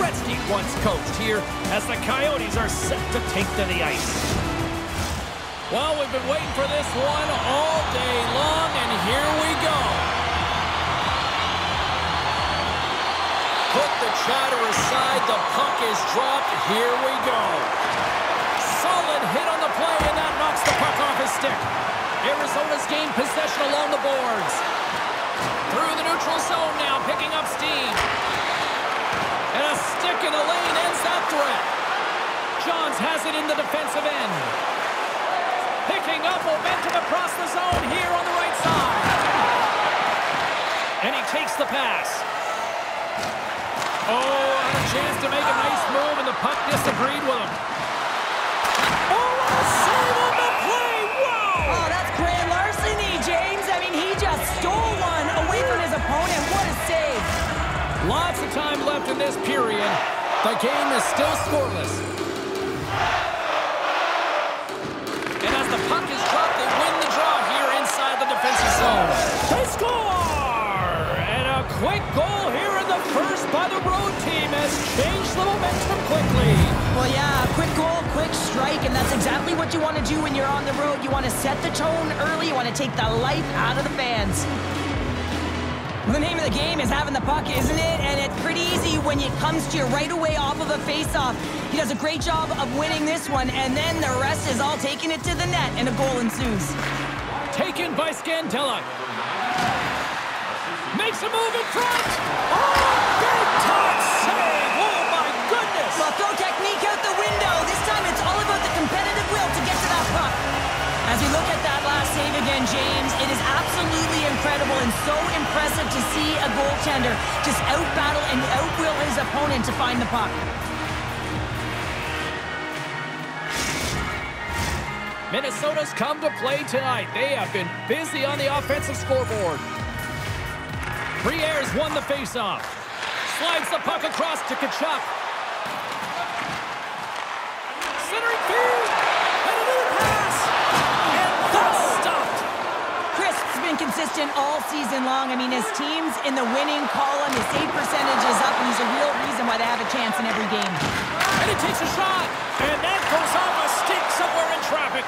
Gretzky once coached here as the Coyotes are set to take to the ice. Well, we've been waiting for this one all day long, and here we go. Put the chatter aside. The puck is dropped. Here we go. Solid hit on the play, and that knocks the puck off his stick. Arizona's gained possession along the boards. Through the neutral zone now, picking up steam. And a stick in the lane ends that threat. Johns has it in the defensive end. Picking up momentum across the zone here on the right side. And he takes the pass. Oh, a chance to make a nice move, and the puck disagreed with him. Oh, Lots of time left in this period. The game is still scoreless. And as the puck is dropped, they win the draw here inside the defensive zone. They score! And a quick goal here in the first by the road team has changed the momentum quickly. Well, yeah, quick goal, quick strike, and that's exactly what you want to do when you're on the road. You want to set the tone early. You want to take the life out of the fans. Well, the name of the game is having the puck, isn't it? And it's pretty easy when it comes to you right away off of a face-off. He does a great job of winning this one, and then the rest is all taking it to the net, and a goal ensues. Taken by Scandella. Makes a move in front. Oh, big time save. Oh, my goodness. Well, throw technique out the window. This again, James, it is absolutely incredible and so impressive to see a goaltender just out-battle and out-will his opponent to find the puck. Minnesota's come to play tonight. They have been busy on the offensive scoreboard. Brière's won the faceoff. Slides the puck across to Tkachuk. Centering field. Consistent all season long. I mean, his team's in the winning column. His save percentage is up, and he's a real reason why they have a chance in every game. And he takes a shot. And that goes off a stick somewhere in traffic.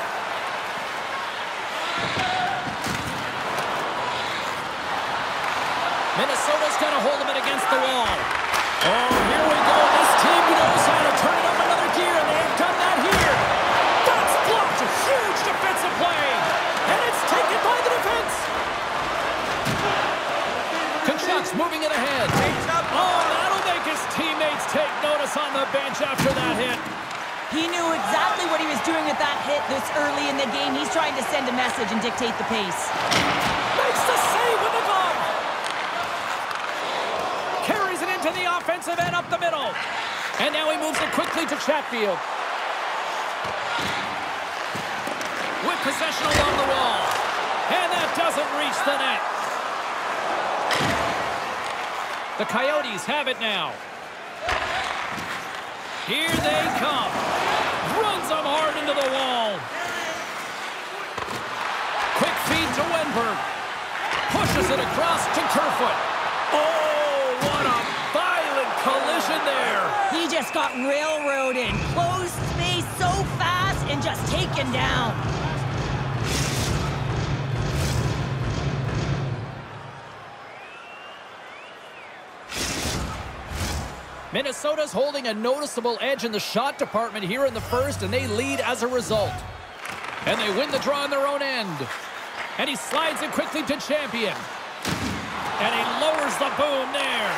Minnesota's going to hold him against the wall. Oh, here we go. This team knows how to turn it up another gear, and they've done that here. That's blocked. A huge defensive play. And it's taken by the defense. Tkachuk's moving it ahead. Oh, that'll make his teammates take notice on the bench after that hit. He knew exactly what he was doing with that hit this early in the game. He's trying to send a message and dictate the pace. Makes the save with the glove. Carries it into the offensive end up the middle. And now he moves it quickly to Chatfield. With possession along the wall. And that doesn't reach the net. The Coyotes have it now. Here they come. Runs them hard into the wall. Quick feed to Wennberg. Pushes it across to Kerfoot. Oh, what a violent collision there. He just got railroaded. Closed space so fast and just taken down. Minnesota's holding a noticeable edge in the shot department here in the first, and they lead as a result. And they win the draw on their own end. And he slides it quickly to Champion. And he lowers the boom there.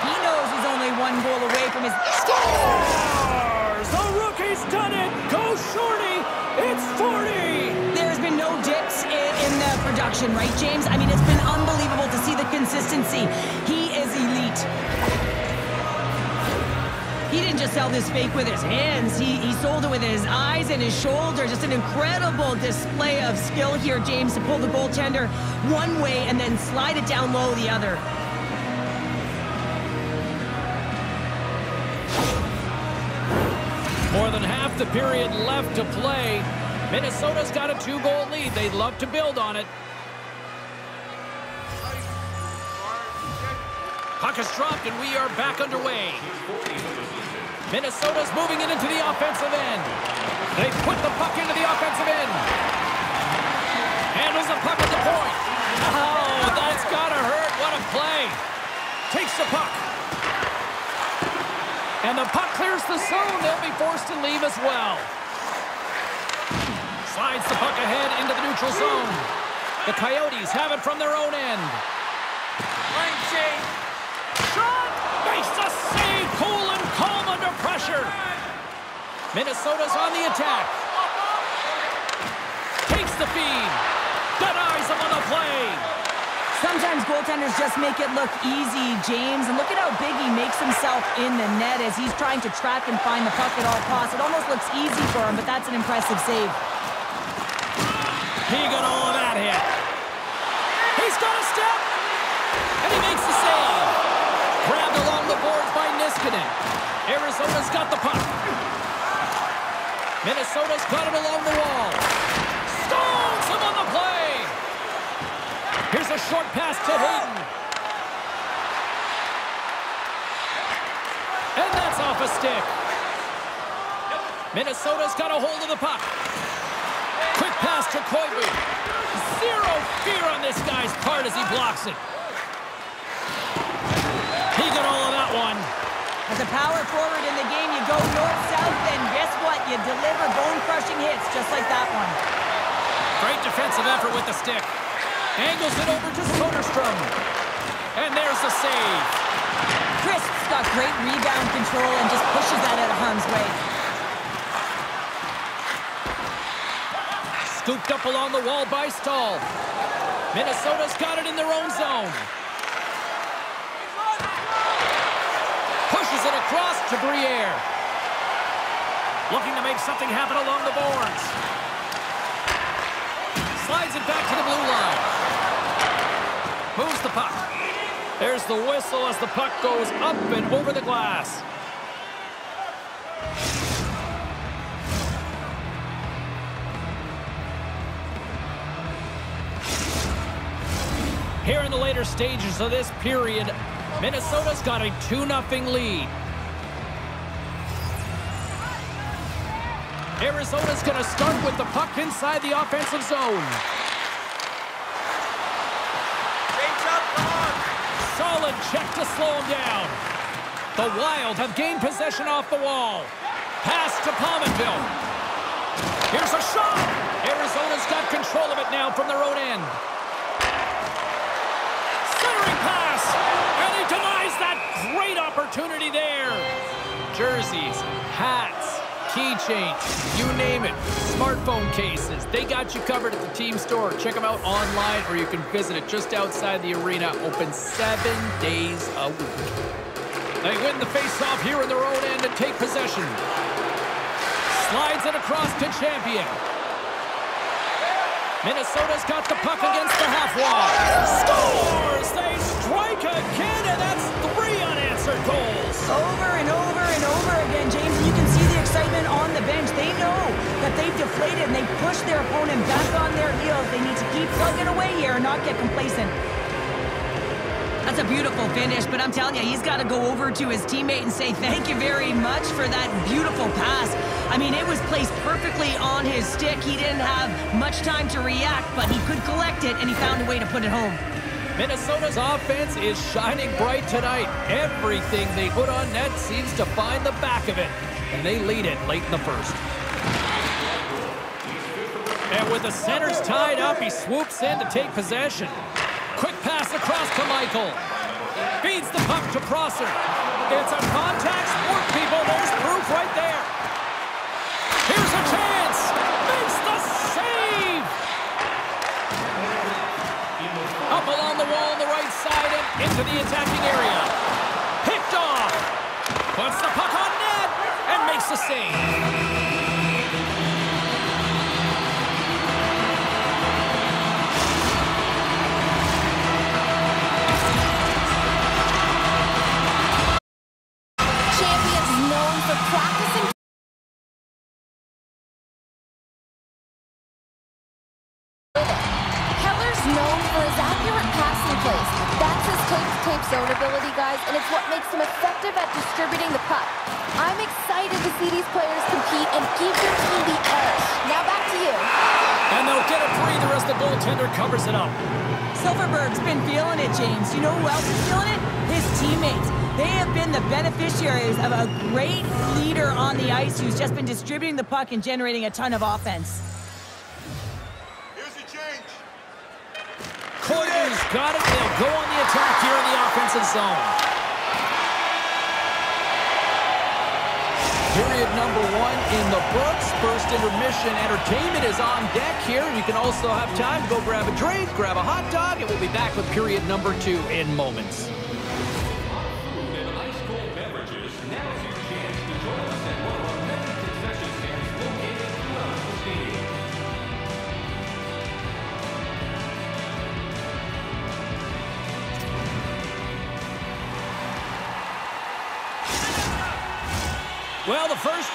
He knows he's only one goal away from his... Scores! The rookie's done it! Go Shorty! It's 40! There's been no dips in, in the production, right, James? I mean, it's been unbelievable to see the consistency. He is elite. He didn't just sell this fake with his hands. He, he sold it with his eyes and his shoulder. Just an incredible display of skill here, James, to pull the goaltender one way and then slide it down low the other. More than half the period left to play. Minnesota's got a two-goal lead. They'd love to build on it. Puck is dropped, and we are back underway. Minnesota's moving it into the offensive end. They put the puck into the offensive end. Handles the puck at the point. Oh, that's got to hurt. What a play. Takes the puck. And the puck clears the zone. They'll be forced to leave as well. Slides the puck ahead into the neutral zone. The Coyotes have it from their own end. Line change. Pressure. Minnesota's on the attack. Takes the feed. Denies him on the play. Sometimes goaltenders just make it look easy, James. And look at how big he makes himself in the net as he's trying to track and find the puck at all costs. It almost looks easy for him, but that's an impressive save. He got all of that hit. He's got a step. And he makes the save. Niskanen. Arizona's got the puck. Minnesota's got it along the wall. Stones him on the play. Here's a short pass to Hayden. And that's off a stick. Minnesota's got a hold of the puck. Quick pass to Koivu. Zero fear on this guy's part as he blocks it. He got all. As a power forward in the game, you go north-south, and guess what? You deliver bone-crushing hits just like that one. Great defensive effort with the stick. Angles it over to Soderstrom. And there's the save. Crisp's got great rebound control and just pushes that out of harm's way. Scooped up along the wall by Staal. Minnesota's got it in their own zone. Pushes it across to Briere. Looking to make something happen along the boards. Slides it back to the blue line. Moves the puck. There's the whistle as the puck goes up and over the glass. Here in the later stages of this period, Minnesota's got a 2-0 lead. Arizona's going to start with the puck inside the offensive zone. Solid check to slow him down. The Wild have gained possession off the wall. Pass to Pominville. Here's a shot. Arizona's got control of it now from their own end. Centering pass. And he denies that great opportunity there. Jerseys, keychains, you name it. Smartphone cases. They got you covered at the team store. Check them out online or you can visit it just outside the arena. Open seven days a week. They win the faceoff here in their own end and take possession. Slides it across to Champion. Minnesota's got the puck against the half wall. Scores! They strike again, and that's three unanswered goals. Over and over excitement on the bench. They know that they've deflated and they push their opponent back on their heels. They need to keep plugging away here and not get complacent. That's a beautiful finish, but I'm telling you, he's got to go over to his teammate and say thank you very much for that beautiful pass. I mean, it was placed perfectly on his stick. He didn't have much time to react, but he could collect it, and he found a way to put it home. Minnesota's offense is shining bright tonight. Everything they put on net seems to find the back of it, and they lead it late in the first. And with the centers tied up, he swoops in to take possession. Quick pass across to Michael. Feeds the puck to Prosser. It's a contact sport, people. There's proof right there. Here's a chance. Makes the save. Up along the wall on the right side and into the attacking area. Picked off. Puts the puck and makes the save. Have been the beneficiaries of a great leader on the ice who's just been distributing the puck and generating a ton of offense. Here's your change. Coyotes got it. They'll go on the attack here in the offensive zone. Period number one in the books. First intermission entertainment is on deck here. You can also have time to go grab a drink, grab a hot dog, and we'll be back with period number two in moments.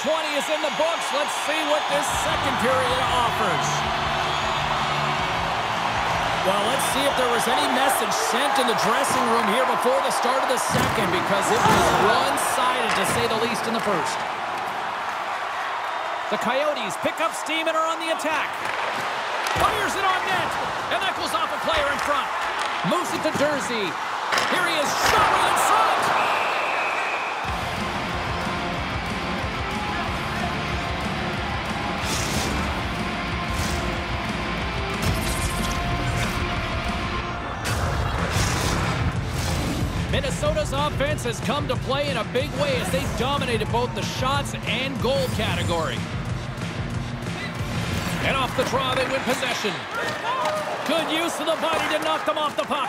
20 is in the books. Let's see what this second period offers. Well, let's see if there was any message sent in the dressing room here before the start of the second because it was one-sided, to say the least, in the first. The Coyotes pick up steam and are on the attack. Fires it on net, and that goes off a player in front. Moves it to Durzi. Here he is, shot in front. Minnesota's offense has come to play in a big way as they dominated both the shots and goal category. And off the draw, they win possession. Good use of the body to knock them off the puck.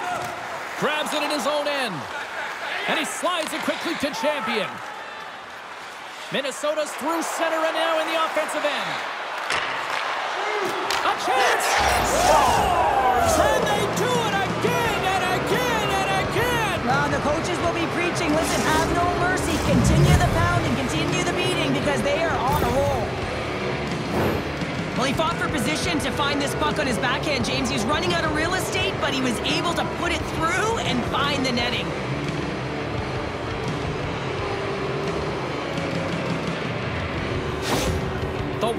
Grabs it in his own end. And he slides it quickly to Champion. Minnesota's through center and now in the offensive end. A chance! Coaches will be preaching, listen, have no mercy. Continue the pounding, continue the beating because they are on a roll. Well, he fought for position to find this puck on his backhand, James. He's running out of real estate, but he was able to put it through and find the netting.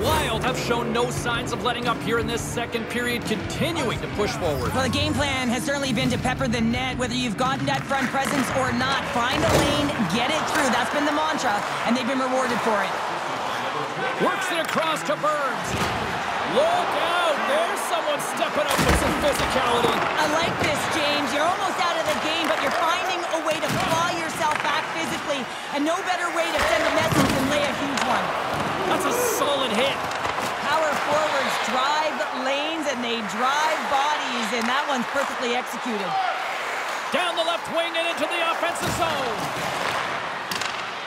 Wild have shown no signs of letting up here in this second period, continuing to push forward. Well, the game plan has certainly been to pepper the net, whether you've gotten that front presence or not. Find a lane, get it through. That's been the mantra, and they've been rewarded for it. Works it across to Burns. Look out! There's someone stepping up with some physicality. I like this, James. You're almost out of the game, but you're finding a way to claw yourself back physically, and no better way to send a message than lay a huge one. That's a solid hit. Power forwards drive lanes, and they drive bodies, and that one's perfectly executed. Down the left wing and into the offensive zone.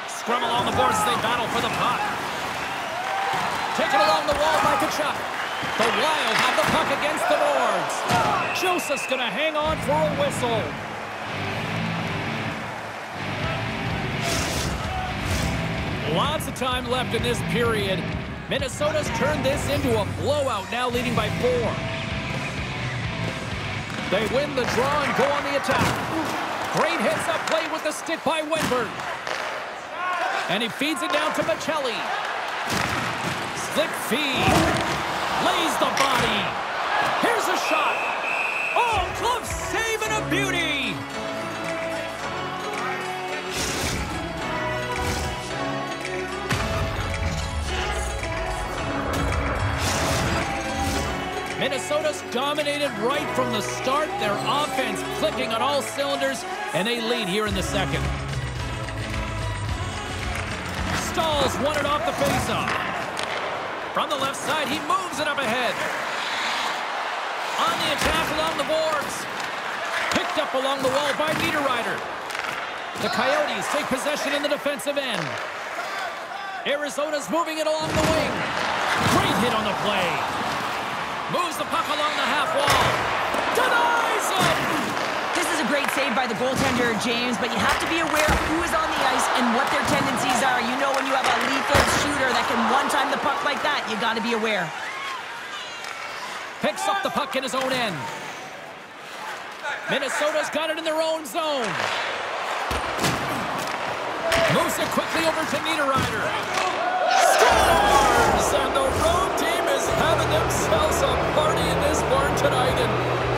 Scrum along the boards as they battle for the puck. Taken along the wall by Tkachuk. The Wild have the puck against the boards. Joseph's going to hang on for a whistle. Lots of time left in this period. Minnesota's turned this into a blowout, now leading by four. They win the draw and go on the attack. Great hits up play with the stick by Wennberg. And he feeds it down to Michelli. Slick feed. Lays the body. Here's a shot. Minnesota's dominated right from the start. Their offense clicking on all cylinders, and they lead here in the second. Staal's won it off the faceoff. From the left side, he moves it up ahead. On the attack along the boards. Picked up along the wall by Niederreiter. The Coyotes take possession in the defensive end. Arizona's moving it along the wing. Great hit on the play. Moves the puck along the half wall. Denies him! This is a great save by the goaltender, James, but you have to be aware of who is on the ice and what their tendencies are. You know when you have a lethal shooter that can one-time the puck like that, you got to be aware. Picks up the puck in his own end. Minnesota's got it in their own zone. Moves it quickly over to Niederreiter. Scores! Themselves a party in this barn tonight, and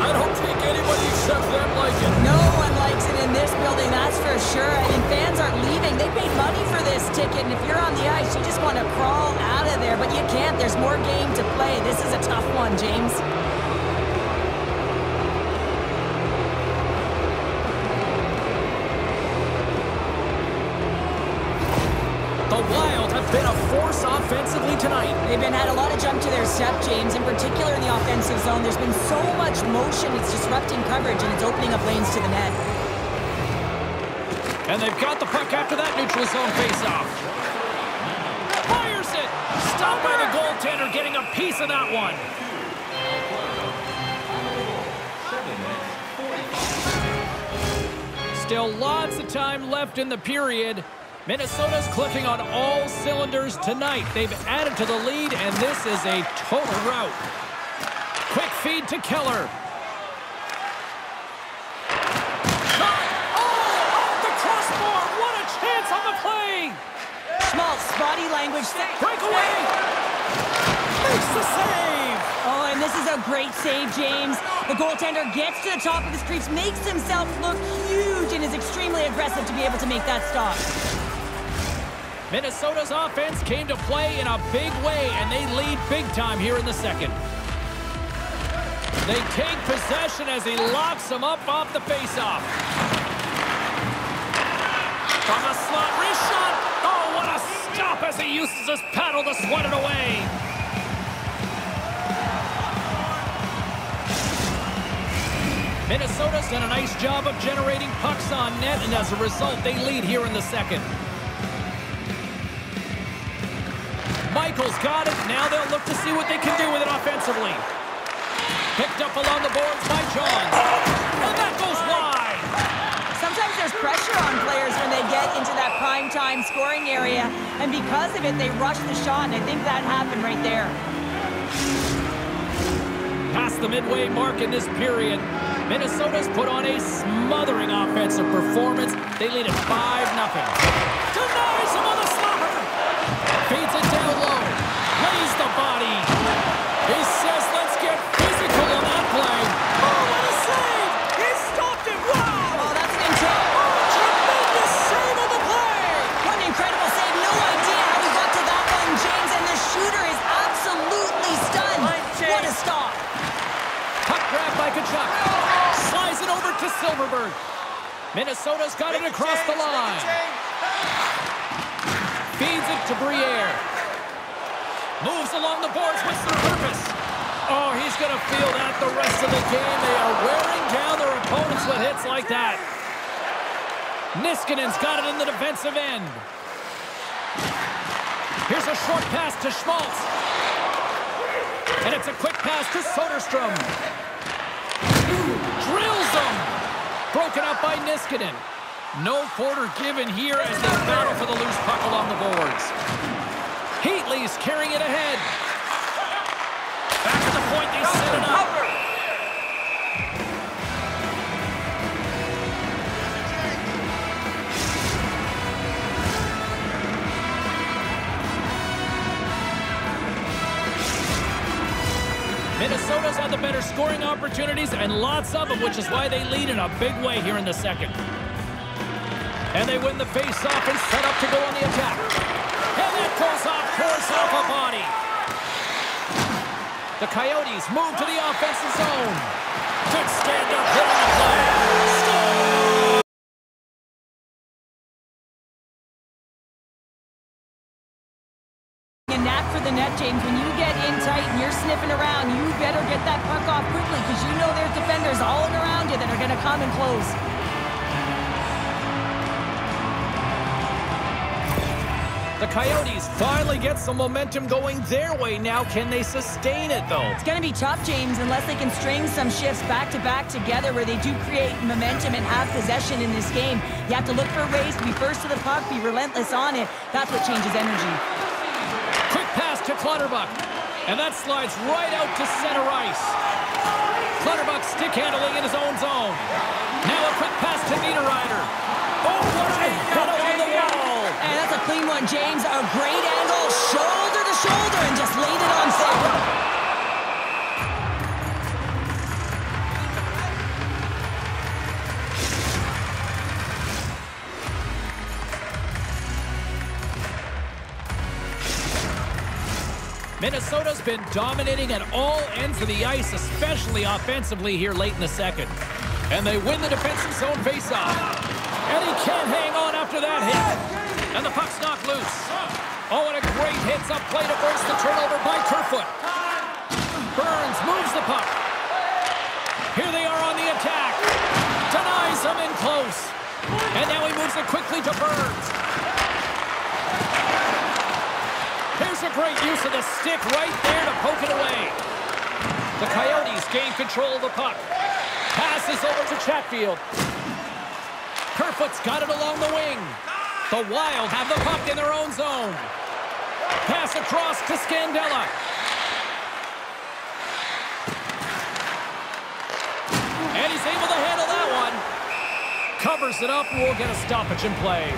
I don't think anybody except them like it. No one likes it in this building, that's for sure. I mean, fans aren't leaving. They paid money for this ticket, and if you're on the ice, you just want to crawl out of there, but you can't. There's more game to play. This is a tough one, James. Force offensively tonight. They've been had a lot of jump to their step, James, in particular in the offensive zone. There's been so much motion, it's disrupting coverage, and it's opening up lanes to the net. And they've got the puck after that neutral zone faceoff. Fires it! Stopped by the goaltender, getting a piece of that one. Still lots of time left in the period. Minnesota's clicking on all cylinders tonight. They've added to the lead, and this is a total rout. Quick feed to Keller. Shot! Oh, off the crossbar! What a chance on the play! Schmaltz, body language. Breakaway! Makes the save! Oh, and this is a great save, James. The goaltender gets to the top of his crease, makes himself look huge, and is extremely aggressive to be able to make that stop. Minnesota's offense came to play in a big way, and they lead big time here in the second. They take possession as he locks them up off the faceoff. From the slot, reshot. Oh, what a stop as he uses his paddle to sweat it away. Minnesota's done a nice job of generating pucks on net, and as a result, they lead here in the second. Michael's got it. Now they'll look to see what they can do with it offensively. Picked up along the boards by Johns. And that goes wide. Sometimes there's pressure on players when they get into that prime time scoring area, and because of it, they rush the shot, and I think that happened right there. Past the midway mark in this period, Minnesota's put on a smothering offensive performance. They lead at 5-0. Denies him on the. Feeds it down Silfverberg. Minnesota's got it across the line. Feeds it to Briere. Moves along the boards with some purpose. Oh, he's going to feel that the rest of the game. They are wearing down their opponents with hits like that. Niskanen's got it in the defensive end. Here's a short pass to Schmaltz. And it's a quick pass to Soderstrom. Broken up by Niskanen. No quarter given here as they battle for the loose puck along the boards. Heatley's carrying it ahead. Back at the point, they set it up. Minnesota's had the better scoring opportunities and lots of them, which is why they lead in a big way here in the second. And they win the face-off and set up to go on the attack. And that goes off, course off a body. The Coyotes move to the offensive zone. Good stand-up on the play. The net, James. When you get in tight and you're sniffing around, you better get that puck off quickly because you know there's defenders all around you that are going to come and close. The Coyotes finally get some momentum going their way now. Can they sustain it, though? It's going to be tough, James, unless they can string some shifts back-to-back together where they do create momentum and have possession in this game. You have to look for ways to be first to the puck, be relentless on it. That's what changes energy to Clutterbuck. And that slides right out to center ice. Clutterbuck stick handling in his own zone. Now a quick pass to Niederreiter. Oh, what a hit on the wall. And that's a clean one, James. A great angle, shoulder to shoulder, and just laid it on center. Minnesota's been dominating at all ends of the ice, especially offensively here late in the second. And they win the defensive zone faceoff. And he can't hang on after that hit. And the puck's knocked loose. Oh, and a great hits up play to force the turnover by Kerfoot. Burns moves the puck. Here they are on the attack. Denies him in close. And now he moves it quickly to Burns. A great use of the stick right there to poke it away. The Coyotes gain control of the puck. Passes over to Chatfield. Kerfoot's got it along the wing. The Wild have the puck in their own zone. Pass across to Scandella. And he's able to handle that one. Covers it up, we'll get a stoppage in play.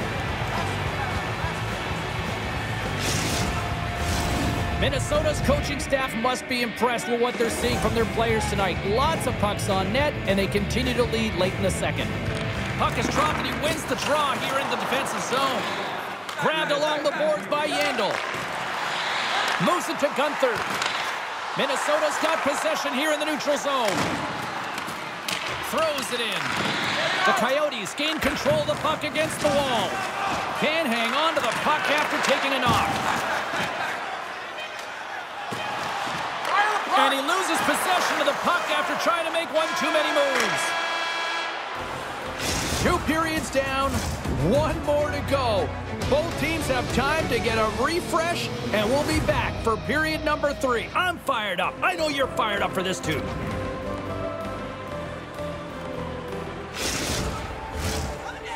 Minnesota's coaching staff must be impressed with what they're seeing from their players tonight. Lots of pucks on net, and they continue to lead late in the second. Puck is dropped, and he wins the draw here in the defensive zone. Grabbed along the boards by Yandle. Moves it to Guenther. Minnesota's got possession here in the neutral zone. Throws it in. The Coyotes gain control of the puck against the wall. Can hang on to the puck after taking a knock. And he loses possession of the puck after trying to make one too many moves. Two periods down, one more to go. Both teams have time to get a refresh, and we'll be back for period number three. I'm fired up. I know you're fired up for this, too.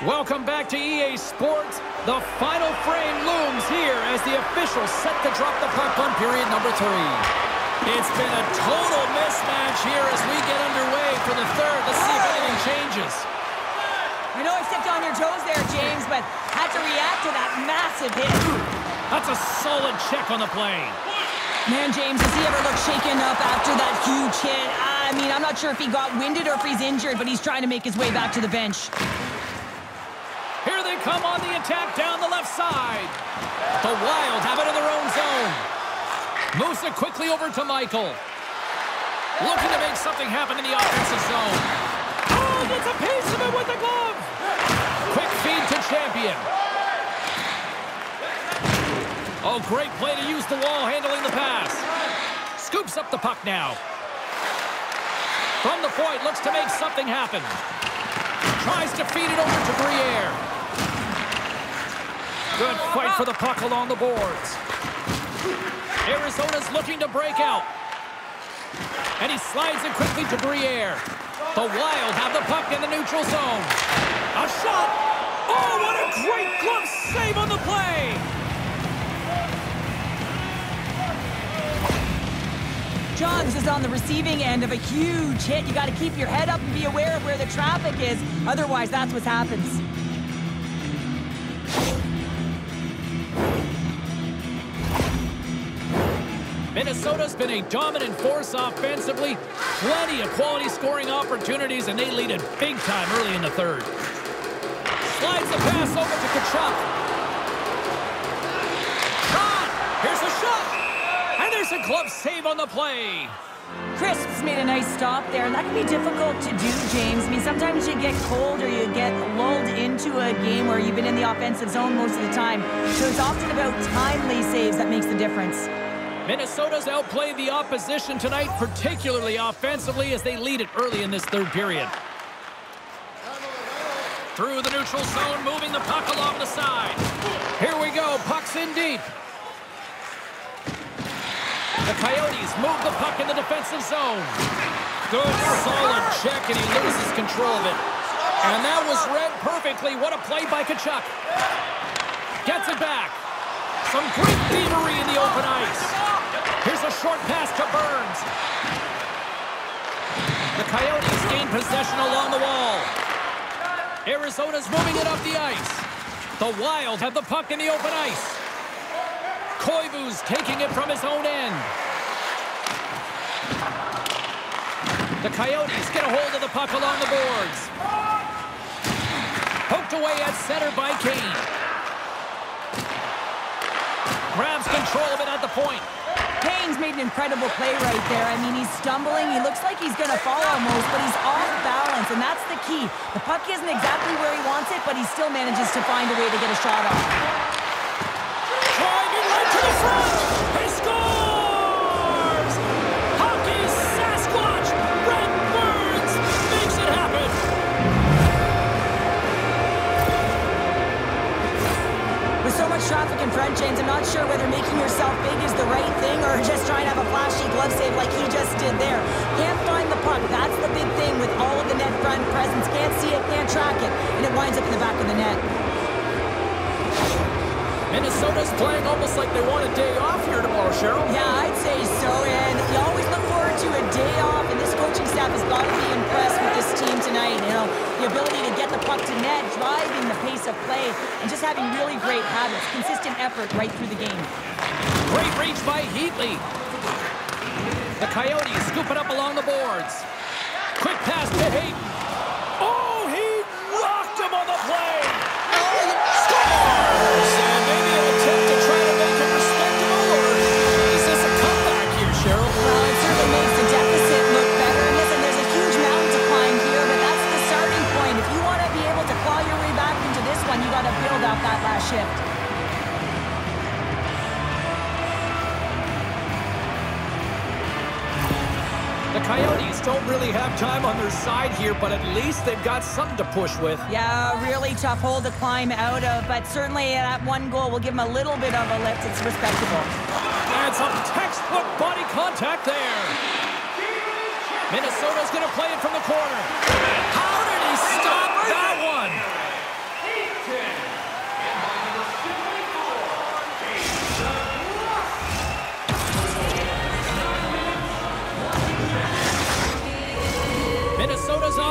Welcome back to EA Sports. The final frame looms here as the officials set to drop the puck on period number three. It's been a total mismatch here as we get underway for the third. Let's see if anything changes. I know I stepped on your toes there, James, but had to react to that massive hit. That's a solid check on the play. Man, James, does he ever look shaken up after that huge hit? I mean, I'm not sure if he got winded or if he's injured, but he's trying to make his way back to the bench. Here they come on the attack down the left side. The Wild have it in their own zone. Moves it quickly over to Michael. Looking to make something happen in the offensive zone. Oh, gets a piece of it with the glove. Quick feed to Champion. Oh, great play to use the wall handling the pass. Scoops up the puck now. From the point, looks to make something happen. Tries to feed it over to Briere. Good fight for the puck along the boards. Arizona's looking to break out. And he slides it quickly to Briere. The Wild have the puck in the neutral zone. A shot! Oh, what a great glove save on the play! Johns is on the receiving end of a huge hit. You got to keep your head up and be aware of where the traffic is. Otherwise, that's what happens. Minnesota's been a dominant force offensively. Plenty of quality scoring opportunities, and they lead it big time early in the third. Slides the pass over to Tkachuk. Shot! Here's a shot! And there's a glove save on the play. Crisp's made a nice stop there, that can be difficult to do, James. I mean, sometimes you get cold or you get lulled into a game where you've been in the offensive zone most of the time. So it's often about timely saves that makes the difference. Minnesota's outplayed the opposition tonight, particularly offensively, as they lead it early in this third period. Through the neutral zone, moving the puck along the side. Here we go, puck's in deep. The Coyotes move the puck in the defensive zone. Good, solid check, and he loses control of it. And that was read perfectly. What a play by Tkachuk. Gets it back. Some great thievery in the open ice. Here's a short pass to Burns. The Coyotes gain possession along the wall. Arizona's moving it up the ice. The Wild have the puck in the open ice. Koivu's taking it from his own end. The Coyotes get a hold of the puck along the boards. Poked away at center by Kane. Grabs control of it at the point. Made an incredible play right there. I mean, he's stumbling. He looks like he's going to fall almost, but he's off balance, and that's the key. The puck isn't exactly where he wants it, but he still manages to find a way to get a shot off. Driving right to the front. Much traffic in front, James, I'm not sure whether making yourself big is the right thing or just trying to have a flashy glove save like he just did there. Can't find the puck. That's the big thing with all of the net front presence. Can't see it, can't track it, and it winds up in the back of the net. Minnesota's playing almost like they want a day off here tomorrow, Cheryl. Yeah, I'd say so, and to a day off, and this coaching staff has got to be impressed with this team tonight. You know, the ability to get the puck to net, driving the pace of play, and just having really great habits, consistent effort right through the game. Great reach by Heatley. The Coyotes scoop it up along the boards. Quick pass to Hayden. Don't really have time on their side here, but at least they've got something to push with. Yeah, really tough hole to climb out of, but certainly that one goal will give them a little bit of a lift. It's respectable. And some textbook body contact there. Minnesota's going to play it from the corner. How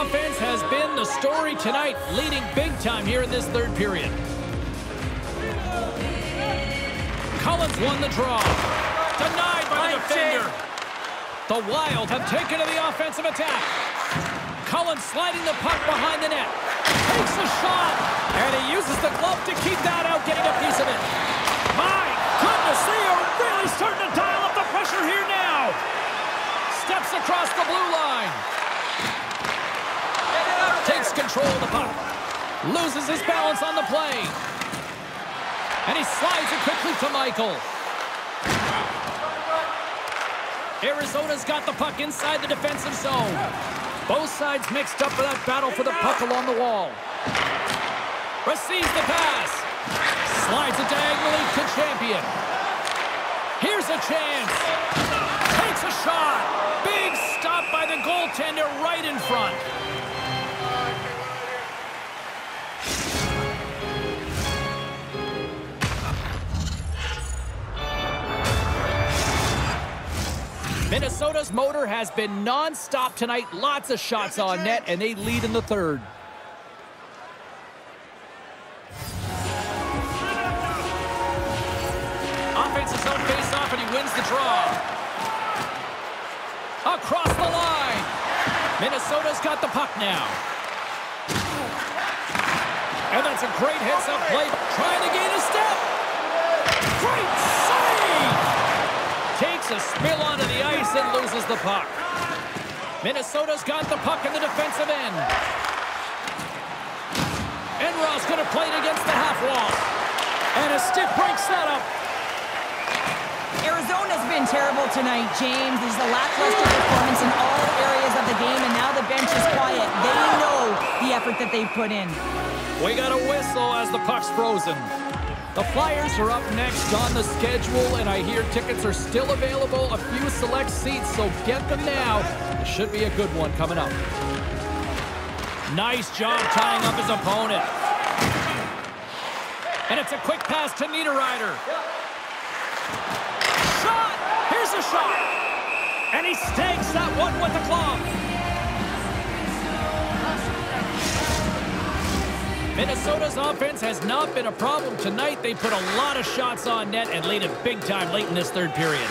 offense has been the story tonight, leading big time here in this third period. Collins won the draw. Denied by the defender. The Wild have taken to the offensive attack. Collins sliding the puck behind the net. Takes a shot. And he uses the glove to keep that out, getting a piece of it. My goodness, they are really starting to dial up the pressure here now. Steps across the blue line. Control of the puck. Loses his balance on the play. And he slides it quickly to Michael. Arizona's got the puck inside the defensive zone. Both sides mixed up for that battle for the puck along the wall. Receives the pass. Slides it diagonally to Champion. Here's a chance. Takes a shot. Big stop by the goaltender right in front. Minnesota's motor has been non-stop tonight. Lots of shots on net, and they lead in the third. Offensive zone face-off, and he wins the draw. Across the line. Minnesota's got the puck now. And that's a great heads-up play. Trying to gain a step. Great save! Takes a spill onto the loses the puck. Minnesota's got the puck in the defensive end. Enross going to play it against the half wall. And a stick breaks that up. Arizona's been terrible tonight, James. There's a lackluster performance in all areas of the game, and now the bench is quiet. They know the effort that they've put in. We got a whistle as the puck's frozen. The Flyers are up next on the schedule, and I hear tickets are still available, a few select seats, so get them now. It should be a good one coming up. Nice job tying up his opponent. And it's a quick pass to Niederreiter. Shot! Here's a shot! And he stakes that one with the glove. Minnesota's offense has not been a problem tonight. They put a lot of shots on net and lead it big time late in this third period.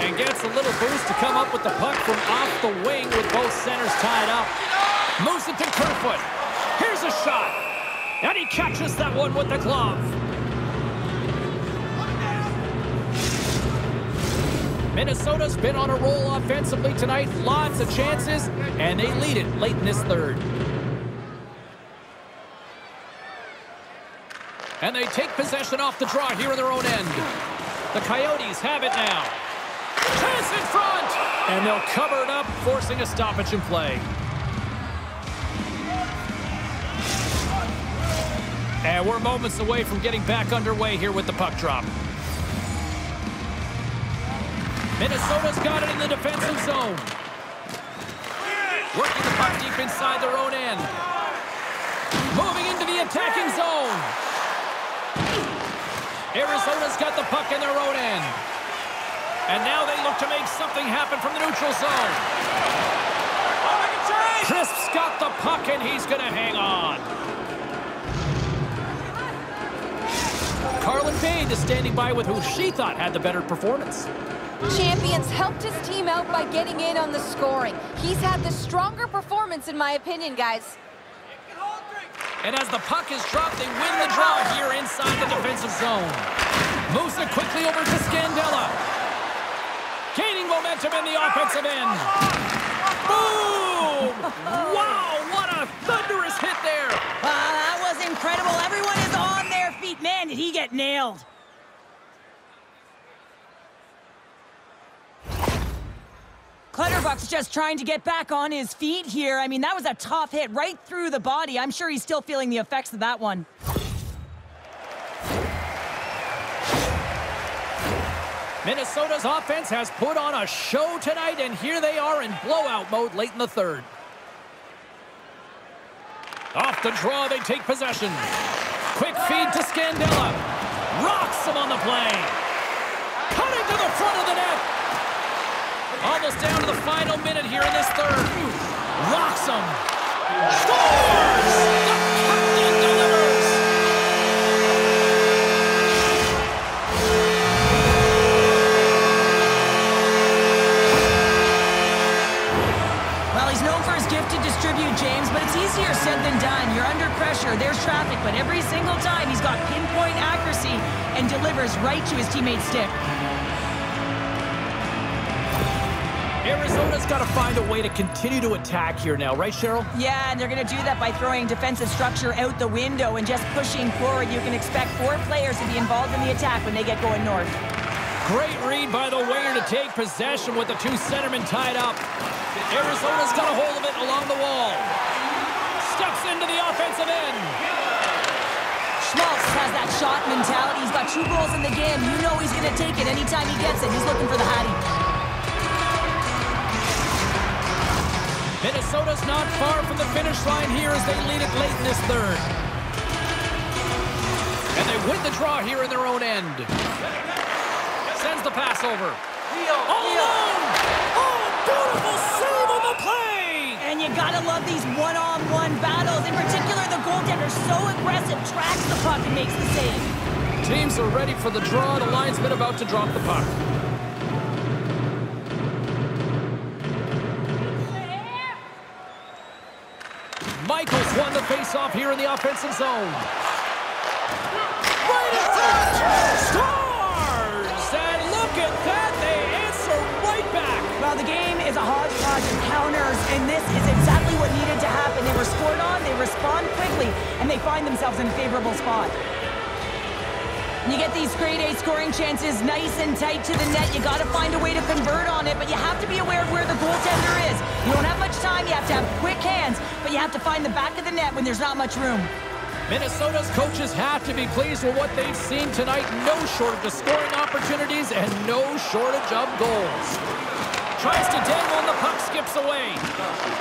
And gets a little boost to come up with the puck from off the wing with both centers tied up. Moves it to Kerfoot. Here's a shot. And he catches that one with the glove. Minnesota's been on a roll offensively tonight. Lots of chances, and they lead it late in this third. And they take possession off the draw here in their own end. The Coyotes have it now. Chance in front! And they'll cover it up, forcing a stoppage in play. And we're moments away from getting back underway here with the puck drop. Minnesota's got it in the defensive zone. Working the puck deep inside their own end. Moving into the attacking zone. Arizona's got the puck in their own end. And now they look to make something happen from the neutral zone. Oh, Crisp's got the puck and he's going to hang on. Carlin Payne is standing by with who she thought had the better performance. Champions helped his team out by getting in on the scoring. He's had the stronger performance, in my opinion, guys. And as the puck is dropped, they win the draw here inside the defensive zone. Moves it quickly over to Scandella. Gaining momentum in the offensive end. Boom! Wow, what a thunderous hit there. Uh, that was incredible. Everyone is on their feet. Man, did he get nailed. Clutterbuck's just trying to get back on his feet here. I mean, that was a tough hit right through the body. I'm sure he's still feeling the effects of that one. Minnesota's offense has put on a show tonight, and here they are in blowout mode late in the third. Off the draw, they take possession. Quick feed to Scandella. Rocks him on the play. Cutting to the front of the net. Almost down to the final minute here in this third. Rocks him. Scores! Delivers! Well, he's known for his gift to distribute, James, but it's easier said than done. You're under pressure, there's traffic, but every single time he's got pinpoint accuracy and delivers right to his teammate's stick. Arizona's got to find a way to continue to attack here now, right, Cheryl? Yeah, and they're going to do that by throwing defensive structure out the window and just pushing forward. You can expect four players to be involved in the attack when they get going north. Great read by the winger to take possession with the two centermen tied up. Arizona's got a hold of it along the wall. Steps into the offensive end. Schmaltz has that shot mentality. He's got two goals in the game. You know he's going to take it anytime he gets it. He's looking for the Hattie. Minnesota's not far from the finish line here as they lead it late in this third. And they win the draw here in their own end. Sends the pass over. All alone! Oh, beautiful save on the play! And you gotta love these one-on-one -on -one battles. In particular, the goaltender so aggressive, tracks the puck and makes the save. Teams are ready for the draw. The linesman about to drop the puck. Michaels won the faceoff here in the offensive zone. Right front! Scores! And look at that, they answer right back. Well, the game is a hodgepodge of counters, and this is exactly what needed to happen. They were scored on, they respond quickly, and they find themselves in a favorable spot. You get these grade A scoring chances nice and tight to the net. You got to find a way to convert on it, but you have to be aware of where the goaltender is. You don't have much time. You have to have quick hands, but you have to find the back of the net when there's not much room. Minnesota's coaches have to be pleased with what they've seen tonight. No shortage of scoring opportunities and no shortage of goals. Tries to dangle and the puck skips away.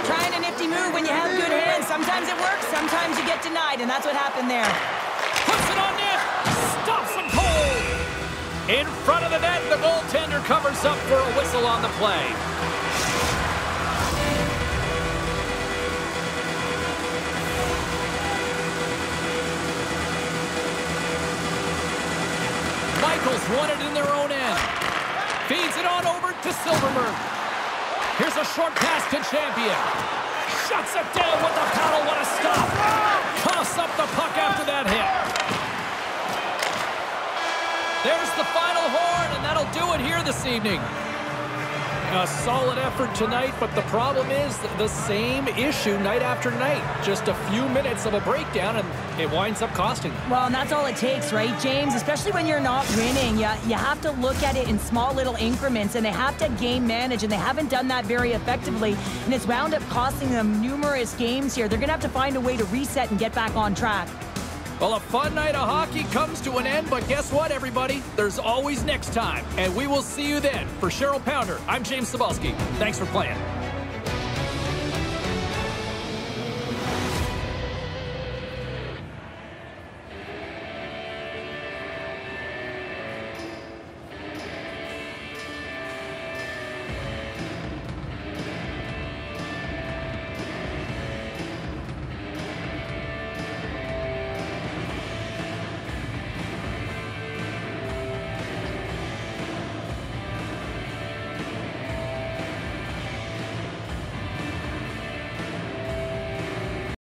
Trying a nifty move when you have good hands. Sometimes it works, sometimes you get denied, and that's what happened there. In front of the net, the goaltender covers up for a whistle on the play. Michaels won it in their own end. Feeds it on over to Silfverberg. Here's a short pass to Champion. Shuts it down with the paddle. What a stop. Toss up the puck after that hit. There's the final horn, and that'll do it here this evening. A solid effort tonight, but the problem is the same issue night after night. Just a few minutes of a breakdown, and it winds up costing. Well, and that's all it takes, right, James? Especially when you're not winning. You, you have to look at it in small little increments, and they have to game manage, and they haven't done that very effectively, and it's wound up costing them numerous games here. They're going to have to find a way to reset and get back on track. Well, a fun night of hockey comes to an end, but guess what, everybody? There's always next time, and we will see you then. For Cheryl Pounder, I'm James Cybulski. Thanks for playing.